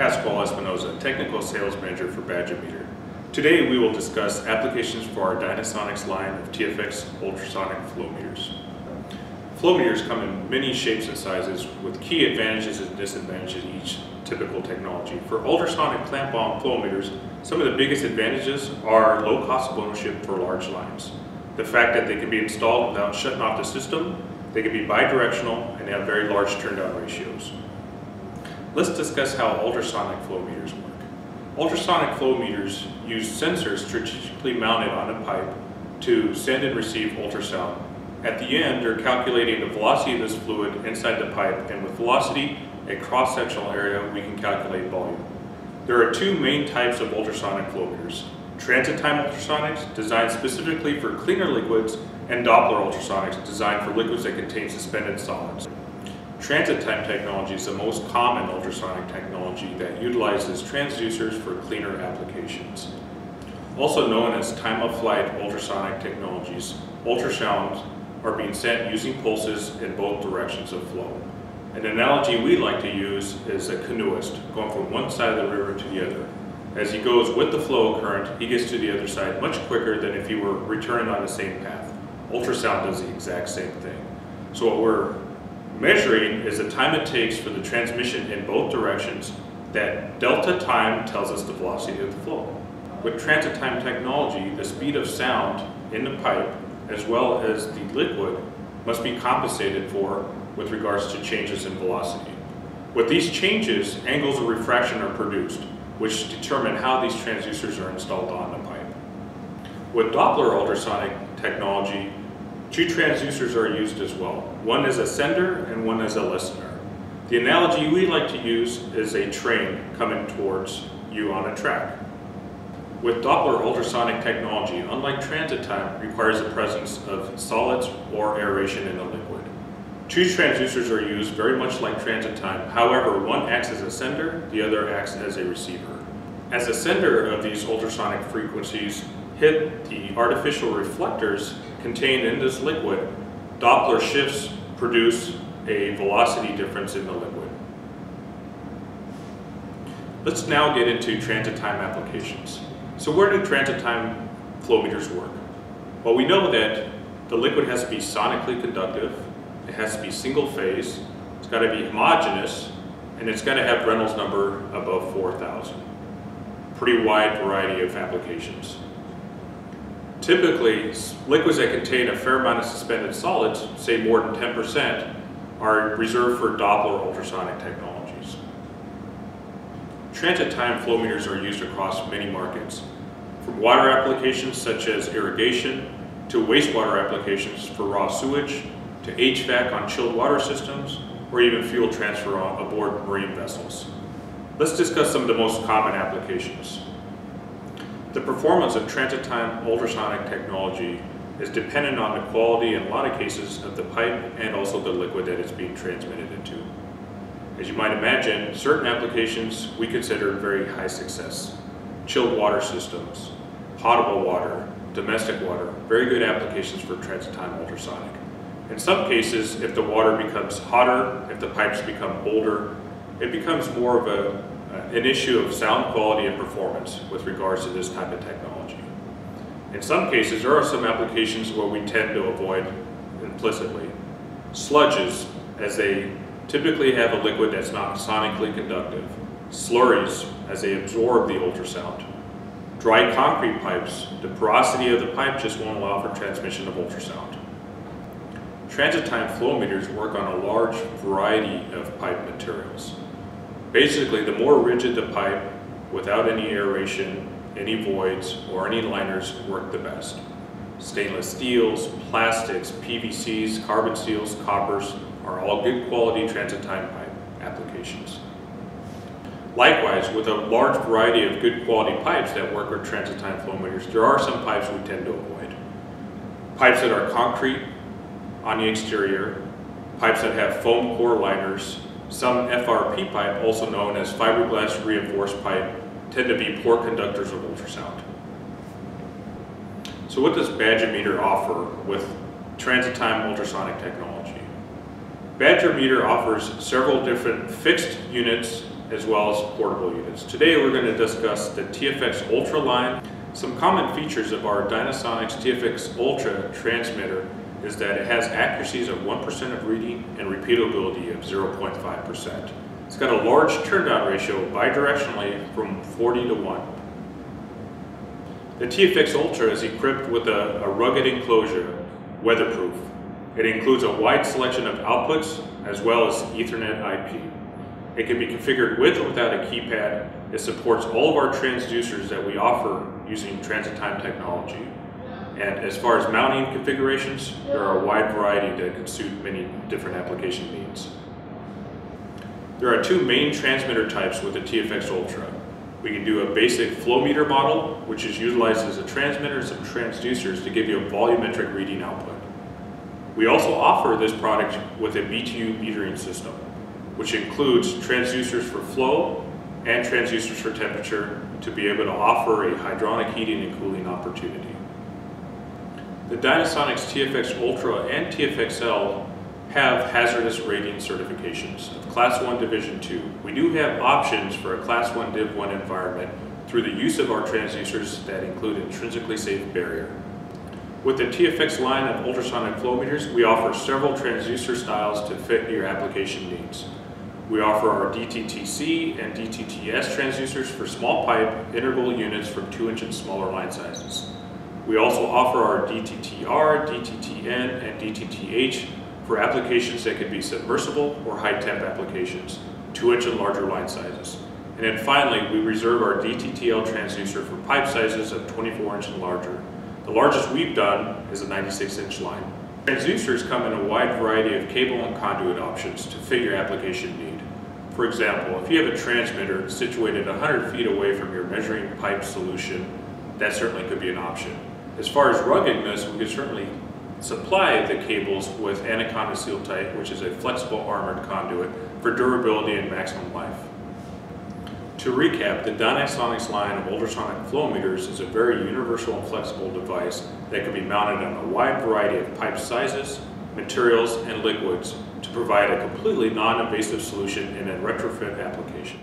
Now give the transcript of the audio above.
Pascual Espinoza, Technical Sales Manager for Badger-Meter. Today we will discuss applications for our Dynasonics line of TFX ultrasonic flow meters. Flow meters come in many shapes and sizes with key advantages and disadvantages in each typical technology. For ultrasonic clamp-on flow meters, some of the biggest advantages are low cost of ownership for large lines. The fact that they can be installed without shutting off the system, they can be bidirectional, and have very large turn-down ratios. Let's discuss how ultrasonic flow meters work. Ultrasonic flow meters use sensors strategically mounted on a pipe to send and receive ultrasound. At the end, they're calculating the velocity of this fluid inside the pipe, and with velocity, a cross-sectional area, we can calculate volume. There are two main types of ultrasonic flow meters. Transit time ultrasonics, designed specifically for cleaner liquids, and Doppler ultrasonics, designed for liquids that contain suspended solids. Transit time technology is the most common ultrasonic technology that utilizes transducers for cleaner applications. Also known as time-of-flight ultrasonic technologies, ultrasounds are being sent using pulses in both directions of flow. An analogy we like to use is a canoeist going from one side of the river to the other. As he goes with the flow current, he gets to the other side much quicker than if he were returning on the same path. Ultrasound does the exact same thing. So what we're measuring is the time it takes for the transmission in both directions. That delta time tells us the velocity of the flow. With transit time technology, the speed of sound in the pipe as well as the liquid must be compensated for with regards to changes in velocity. With these changes, angles of refraction are produced, which determine how these transducers are installed on the pipe. With Doppler ultrasonic technology, two transducers are used as well. One is a sender and one is a listener. The analogy we like to use is a train coming towards you on a track. With Doppler ultrasonic technology, unlike transit time, requires the presence of solids or aeration in the liquid. Two transducers are used very much like transit time. However, one acts as a sender, the other acts as a receiver. As a sender of these ultrasonic frequencies hit the artificial reflectors contained in this liquid, Doppler shifts produce a velocity difference in the liquid. Let's now get into transit time applications. So where do transit time flow meters work? Well, we know that the liquid has to be sonically conductive, it has to be single phase, it's got to be homogeneous, and it's got to have Reynolds number above 4,000. Pretty wide variety of applications. Typically, liquids that contain a fair amount of suspended solids, say more than 10%, are reserved for Doppler ultrasonic technologies. Transit time flow meters are used across many markets, from water applications such as irrigation, to wastewater applications for raw sewage, to HVAC on chilled water systems, or even fuel transfer on aboard marine vessels. Let's discuss some of the most common applications. The performance of transit time ultrasonic technology is dependent on the quality in a lot of cases of the pipe and also the liquid that it's being transmitted into. As you might imagine, certain applications we consider very high success. Chilled water systems, potable water, domestic water, very good applications for transit time ultrasonic. In some cases, if the water becomes hotter, if the pipes become older, it becomes more of a, Uh, an issue of sound quality and performance with regards to this type of technology. In some cases, there are some applications where we tend to avoid implicitly. Sludges, as they typically have a liquid that's not sonically conductive. Slurries, as they absorb the ultrasound. Dry concrete pipes, the porosity of the pipe just won't allow for transmission of ultrasound. Transit time flow meters work on a large variety of pipe materials. Basically, the more rigid the pipe, without any aeration, any voids, or any liners work the best. Stainless steels, plastics, PVCs, carbon steels, coppers are all good quality transit time pipe applications. Likewise, with a large variety of good quality pipes that work with transit time flow meters, there are some pipes we tend to avoid. Pipes that are concrete on the exterior, pipes that have foam core liners, some FRP pipe, also known as fiberglass reinforced pipe, tend to be poor conductors of ultrasound. So what does Badger-Meter offer with transit time ultrasonic technology? Badger-Meter offers several different fixed units as well as portable units. Today we're going to discuss the TFX Ultra line. Some common features of our Dynasonics TFX Ultra transmitter is that it has accuracies of 1% of reading and repeatability of 0.5%. It's got a large turndown ratio bidirectionally from 40 to 1. The TFX Ultra is equipped with a, a rugged enclosure, weatherproof. It includes a wide selection of outputs as well as Ethernet IP. It can be configured with or without a keypad. It supports all of our transducers that we offer using transit time technology. And as far as mounting configurations, there are a wide variety that can suit many different application needs. There are two main transmitter types with the TFX Ultra. We can do a basic flow meter model, which is utilized as a transmitter and some transducers to give you a volumetric reading output. We also offer this product with a BTU metering system, which includes transducers for flow and transducers for temperature to be able to offer a hydronic heating and cooling opportunity. The Dynasonics TFX Ultra and TFXL have hazardous rating certifications of Class 1 Division 2. We do have options for a Class 1 Div 1 environment through the use of our transducers that include intrinsically safe barrier. With the TFX line of ultrasonic flow meters, we offer several transducer styles to fit your application needs. We offer our DTTC and DTTS transducers for small pipe integral units from 2 inch and smaller line sizes. We also offer our DTTR, DTTN, and DTTH for applications that could be submersible or high temp applications, 2 inch and larger line sizes. And then finally, we reserve our DTTL transducer for pipe sizes of 24 inch and larger. The largest we've done is a 96 inch line. Transducers come in a wide variety of cable and conduit options to fit your application need. For example, if you have a transmitter situated 100 feet away from your measuring pipe solution, that certainly could be an option. As far as ruggedness, we could certainly supply the cables with Anaconda Sealtite, which is a flexible armored conduit for durability and maximum life. To recap, the Dynasonics line of ultrasonic flow meters is a very universal and flexible device that can be mounted on a wide variety of pipe sizes, materials, and liquids to provide a completely non-invasive solution in a retrofit application.